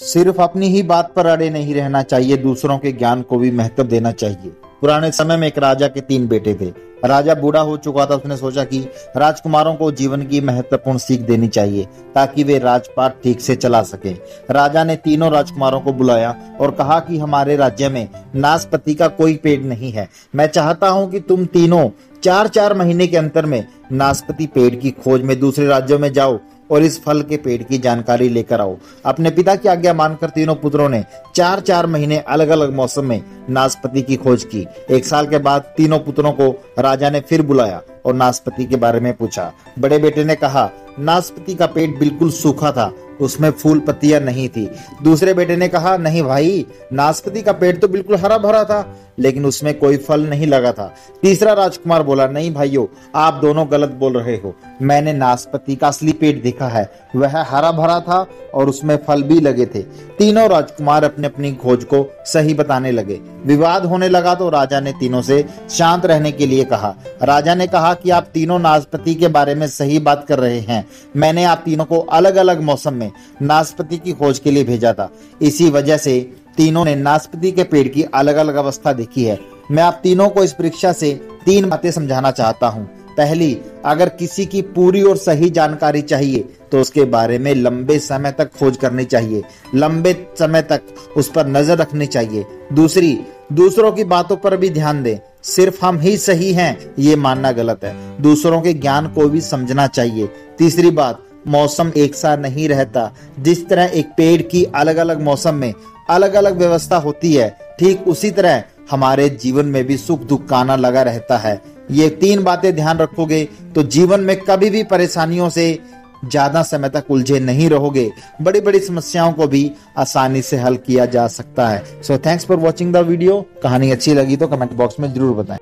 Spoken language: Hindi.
सिर्फ़ अपनी ही बात पर अड़े नहीं रहना चाहिए, दूसरों के ज्ञान को भी महत्व देना चाहिए। पुराने समय में एक राजा के तीन बेटे थे। राजा बूढ़ा हो चुका था, उसने सोचा कि राजकुमारों को जीवन की महत्वपूर्ण सीख देनी चाहिए, ताकि वे राजपाट ठीक से चला सके। राजा ने तीनों राजकुमारों को बुलाया और कहा कि हमारे राज्य में नाशपति का कोई पेड़ नहीं है। मैं चाहता हूँ कि तुम तीनों चार चार महीने के अंतर में नाशपति पेड़ की खोज में दूसरे राज्यों में जाओ और इस फल के पेड़ की जानकारी लेकर आओ। अपने पिता की आज्ञा मानकर तीनों पुत्रों ने चार चार महीने अलग अलग मौसम में नाशपति की खोज की। एक साल के बाद तीनों पुत्रों को राजा ने फिर बुलाया और नाशपति के बारे में पूछा। बड़े बेटे ने कहा, नाशपति का पेट बिल्कुल सूखा था। उसमें फूल पत्तियाँ नहीं थी। दूसरे बेटे ने कहा, नहीं भाई, नाशपति का पेड़ तो बिल्कुल हरा भरा था, लेकिन उसमें कोई फल नहीं लगा था। तीसरा राजकुमार बोला, नहीं भाइयों, आप दोनों गलत बोल रहे हो। मैंने नाशपति का असली पेट देखा है, वह हरा भरा था और उसमें फल भी लगे थे। तीनों राजकुमार अपने अपनी खोज को सही बताने लगे। विवाद होने लगा तो राजा ने तीनों से शांत रहने के लिए कहा। राजा ने कहा कि आप तीनों नाशपति के बारे में सही बात कर रहे हैं। मैंने आप तीनों को अलग अलग मौसम में नाशपति की खोज के लिए भेजा था। इसी वजह से तीनों ने नाशपति के पेड़ की अलग अलग अवस्था देखी है। मैं आप तीनों को इस परीक्षा से तीन बातें समझाना चाहता हूँ। पहली, अगर किसी की पूरी और सही जानकारी चाहिए तो उसके बारे में लंबे समय तक खोज करनी चाहिए। लंबे समय तक उस पर नज़र रखनी चाहिए। दूसरी, दूसरों की बातों पर भी ध्यान दें। सिर्फ़ हम ही सही हैं, ये मानना गलत है। दूसरों के ज्ञान को भी समझना चाहिए। तीसरी बात मौसम एक सा नहीं रहता। जिस तरह एक पेड़ की अलग अलग मौसम में अलग अलग व्यवस्था होती है, ठीक उसी तरह हमारे जीवन में भी सुख दुख का आना लगा रहता है। ये तीन बातें ध्यान रखोगे तो जीवन में कभी भी परेशानियों से ज़्यादा समय तक उलझे नहीं रहोगे। बड़ी बड़ी समस्याओं को भी आसानी से हल किया जा सकता है। So thanks for watching the video कहानी अच्छी लगी तो कमेंट बॉक्स में ज़रूर बताएँ।